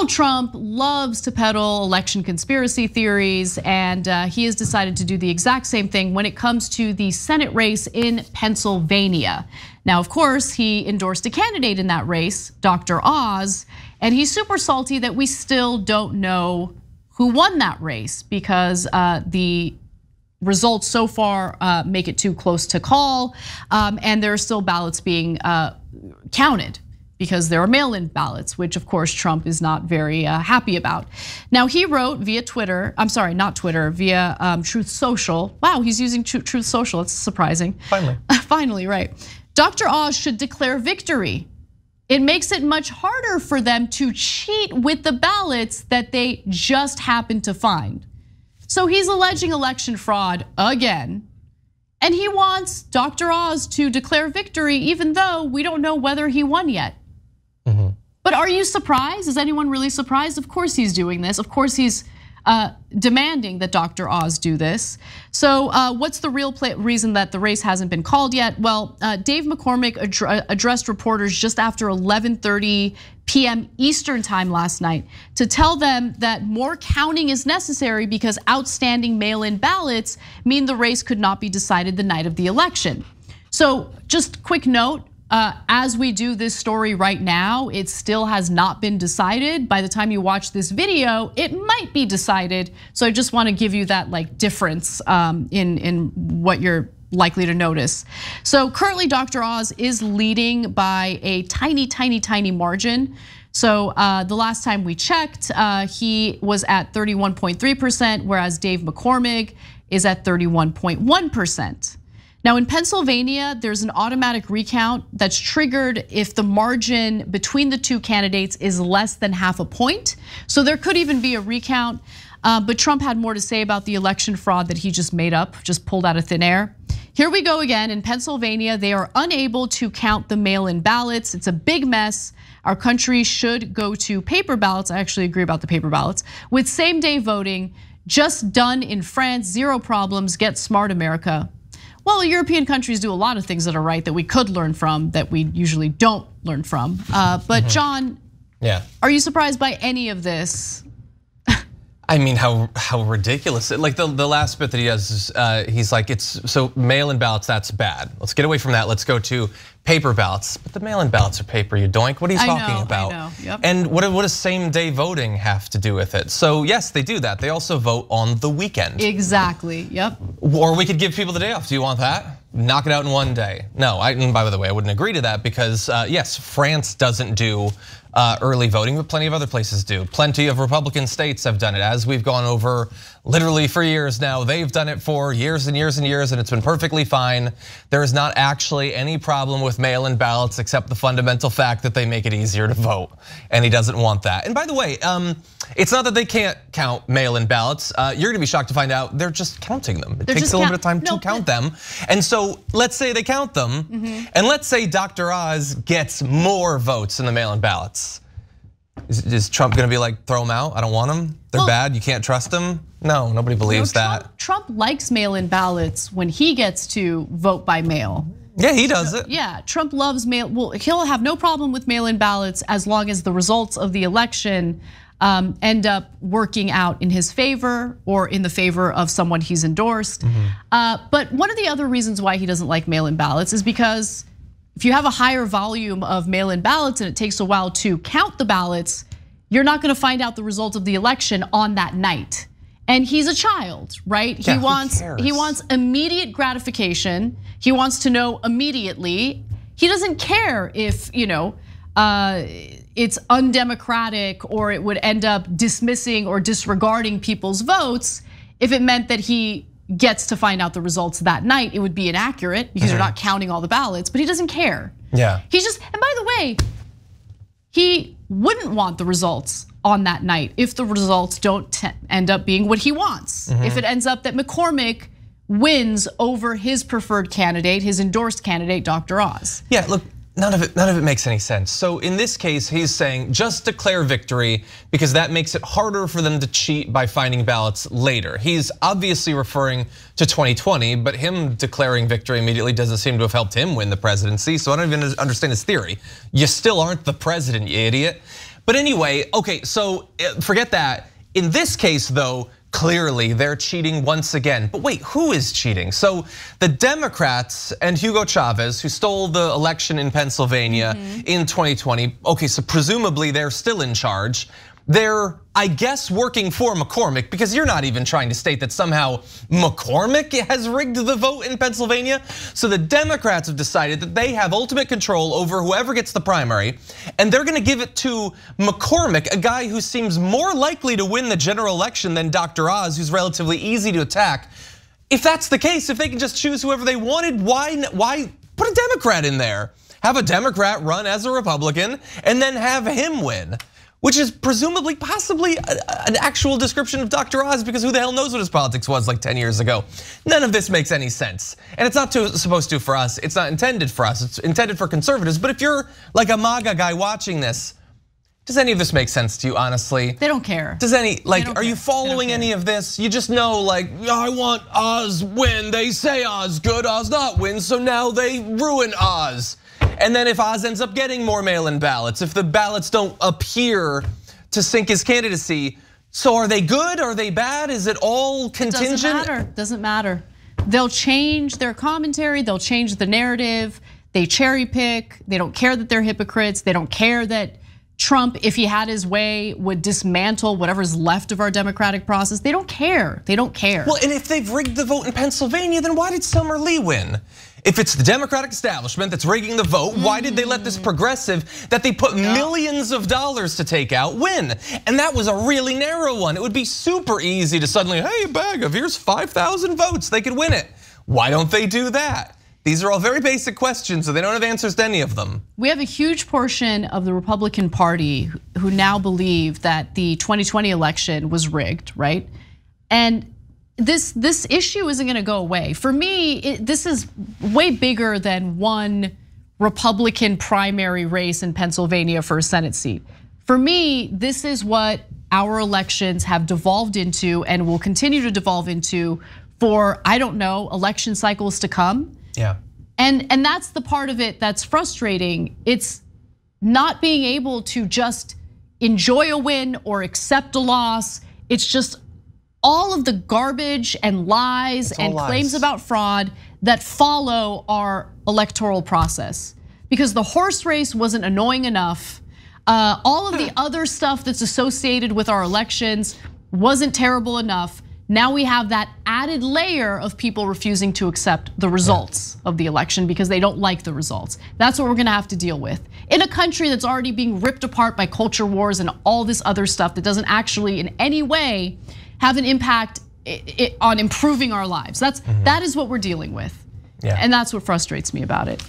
Donald Trump loves to peddle election conspiracy theories, and uh, he has decided to do the exact same thing when it comes to the Senate race in Pennsylvania. Now, of course, he endorsed a candidate in that race, Dr. Oz, and he's super salty that we still don't know who won that race because uh, the results so far uh, make it too close to call, um, and there are still ballots being counted because there are mail-in ballots, which of course Trump is not very uh, happy about. Now he wrote via Twitter, I'm sorry, not Twitter, via um, Truth Social. Wow, he's using Truth Social, it's surprising. Finally. Finally, right. Dr. Oz should declare victory. It makes it much harder for them to cheat with the ballots that they just happened to find. So he's alleging election fraud again. And he wants Dr. Oz to declare victory, even though we don't know whether he won yet. But are you surprised? Is anyone really surprised? Of course he's doing this. Of course he's uh, demanding that Dr. Oz do this. So, uh, what's the real reason that the race hasn't been called yet? Well, uh, Dave McCormick addressed reporters just after 11:30 p.m. Eastern time last night to tell them that more counting is necessary because outstanding mail-in ballots mean the race could not be decided the night of the election. So, just quick note, uh, as we do this story right now, it still has not been decided. By the time you watch this video, it might be decided. So I just want to give you that like difference um, in in what you're likely to notice. So currently, Dr. Oz is leading by a tiny, tiny, tiny margin. So uh, the last time we checked, uh, he was at 31.3%, whereas Dave McCormick is at 31.1%. Now in Pennsylvania, there's an automatic recount that's triggered if the margin between the two candidates is less than half a point. So there could even be a recount. Uh, but Trump had more to say about the election fraud that he just made up, just pulled out of thin air. Here we go again. In Pennsylvania, they are unable to count the mail in ballots. It's a big mess. Our country should go to paper ballots. I actually agree about the paper ballots with same day voting. Just done in France, zero problems. Get smart, America. Well, European countries do a lot of things that are right that we could learn from that we usually don't learn from. Uh, but mm-hmm. John, yeah, are you surprised by any of this? I mean, how how ridiculous! Like the the last bit that he has, is, uh, he's like, it's so mail-in ballots. That's bad. Let's get away from that. Let's go to paper ballots. But the mail-in ballots are paper. You doink. What are you talking know, about? I. Yep. And what what does same-day voting have to do with it? So yes, they do that. They also vote on the weekend. Exactly. Yep. Or we could give people the day off. Do you want that? Knock it out in one day. No, I, by the way, I wouldn't agree to that because uh, yes, France doesn't do early voting, but plenty of other places do. Plenty of Republican states have done it, as we've gone over literally for years now. They've done it for years and years and years, and it's been perfectly fine. There is not actually any problem with mail-in ballots except the fundamental fact that they make it easier to vote, and he doesn't want that. And by the way, um, it's not that they can't count mail-in ballots. Uh, you're gonna be shocked to find out they're just counting them. It they're takes a little bit of time no, to count them. And so let's say they count them, mm -hmm. and let's say Dr. Oz gets more votes in the mail-in ballots. Is, is, Trump gonna be like, throw them out? I don't want them. They're well, bad. You can't trust them. No, nobody believes Trump, that. Trump likes mail-in ballots when he gets to vote by mail. Yeah, he does it. Yeah, Trump loves mail. Well, he'll have no problem with mail-in ballots as long as the results of the election um, end up working out in his favor or in the favor of someone he's endorsed. Mm -hmm. but one of the other reasons why he doesn't like mail-in ballots is because if you have a higher volume of mail-in ballots and it takes a while to count the ballots, you're not going to find out the results of the election on that night. And he's a child, right? Yeah, he wants he wants immediate gratification. He wants to know immediately. He doesn't care if, you know, uh, it's undemocratic or it would end up dismissing or disregarding people's votes if it meant that he gets to find out the results that night, it would be inaccurate because mm -hmm. you're not counting all the ballots, but he doesn't care. Yeah. He just, and by the way, he wouldn't want the results on that night if the results don't end up being what he wants. Mm -hmm. If it ends up that McCormick wins over his preferred candidate, his endorsed candidate, Dr. Oz. Yeah, look, None of it, none of it makes any sense. So in this case, he's saying just declare victory because that makes it harder for them to cheat by finding ballots later. He's obviously referring to 2020, but him declaring victory immediately doesn't seem to have helped him win the presidency. So I don't even understand his theory. You still aren't the president, you idiot. But anyway, okay, so uh, forget that. In this case, though, clearly they're cheating once again. But wait, who is cheating? So the Democrats and Hugo Chavez, who stole the election in Pennsylvania mm -hmm. in 2020, okay, so presumably they're still in charge they're, I guess, working for McCormick because you're not even trying to state that somehow McCormick has rigged the vote in Pennsylvania. So the Democrats have decided that they have ultimate control over whoever gets the primary, and they're gonna give it to McCormick, a guy who seems more likely to win the general election than Dr. Oz, who's relatively easy to attack. If that's the case, if they can just choose whoever they wanted, why, why put a Democrat in there? Have a Democrat run as a Republican and then have him win which is presumably, possibly an actual description of Dr. Oz because who the hell knows what his politics was like 10 years ago. None of this makes any sense. And it's not supposed to for us, it's not intended for us, it's intended for conservatives. But if you're like a MAGA guy watching this, does any of this make sense to you, honestly? They don't care. Does any, like, are care. you following any of this? You just know, like, oh, I want Oz win. They say Oz good, Oz not win, so now they ruin Oz. And then if Oz ends up getting more mail-in ballots, if the ballots don't appear to sink his candidacy, so are they good? Are they bad? Is it all contingent? Doesn't matter. Doesn't matter. They'll change their commentary. They'll change the narrative. They cherry pick. They don't care that they're hypocrites. They don't care that Trump, if he had his way, would dismantle whatever's left of our democratic process. They don't care. They don't care. Well, and if they've rigged the vote in Pennsylvania, then why did Summer Lee win? If it's the Democratic establishment that's rigging the vote, why did they let this mm. progressive that they put millions of dollars to take out win? And that was a really narrow one. It would be super easy to suddenly, hey, bag of here's 5,000 votes, they could win it. Why don't they do that? These are all very basic questions, so they don't have answers to any of them. We have a huge portion of the Republican Party who now believe that the 2020 election was rigged, right? And this this issue isn't going to go away. For me, it, this is way bigger than one Republican primary race in Pennsylvania for a Senate seat. For me, this is what our elections have devolved into and will continue to devolve into for I don't know election cycles to come. Yeah. And and that's the part of it that's frustrating. It's not being able to just enjoy a win or accept a loss. It's just all of the garbage and lies and lies. claims about fraud that follow our electoral process. Because the horse race wasn't annoying enough. Uh, all of the other stuff that's associated with our elections wasn't terrible enough. Now we have that added layer of people refusing to accept the results of the election because they don't like the results. That's what we're gonna have to deal with. In a country that's already being ripped apart by culture wars and all this other stuff that doesn't actually in any way have an impact on improving our lives. That's mm -hmm. that is what we're dealing with. Yeah. And that's what frustrates me about it.